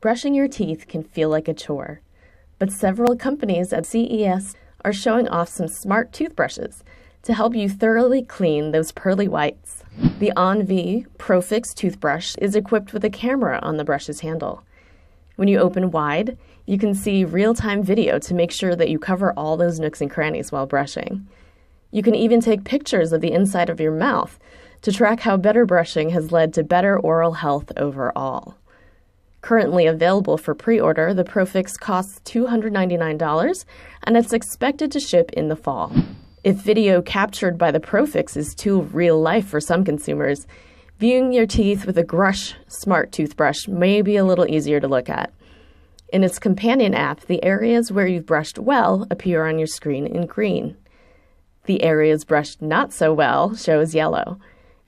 Brushing your teeth can feel like a chore, but several companies at CES are showing off some smart toothbrushes to help you thoroughly clean those pearly whites. The ONVI Prophix toothbrush is equipped with a camera on the brush's handle. When you open wide, you can see real time video to make sure that you cover all those nooks and crannies while brushing. You can even take pictures of the inside of your mouth to track how better brushing has led to better oral health overall. Currently available for pre order, the Prophix costs $299 and it's expected to ship in the fall. If video captured by the Prophix is too real life for some consumers, viewing your teeth with a Grush smart toothbrush may be a little easier to look at. In its companion app, the areas where you've brushed well appear on your screen in green. The areas brushed not so well show as yellow,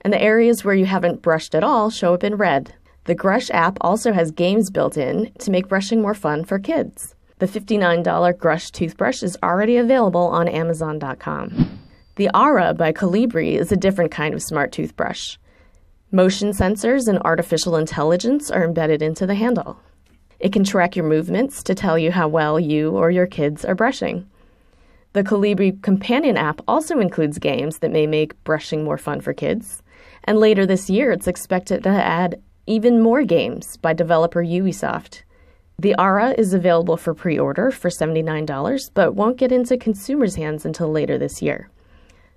and the areas where you haven't brushed at all show up in red. The Grush app also has games built in to make brushing more fun for kids. The $59 Grush toothbrush is already available on Amazon.com. The Ara by Kolibree is a different kind of smart toothbrush. Motion sensors and artificial intelligence are embedded into the handle. It can track your movements to tell you how well you or your kids are brushing. The Kolibree companion app also includes games that may make brushing more fun for kids. And later this year, it's expected to add even more games by developer Ubisoft. The Ara is available for pre order for $79, but won't get into consumers' hands until later this year.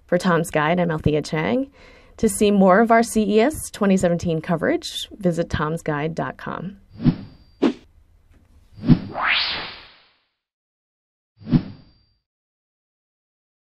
For Tom's Guide, I'm Althea Chang. To see more of our CES 2017 coverage, visit tomsguide.com.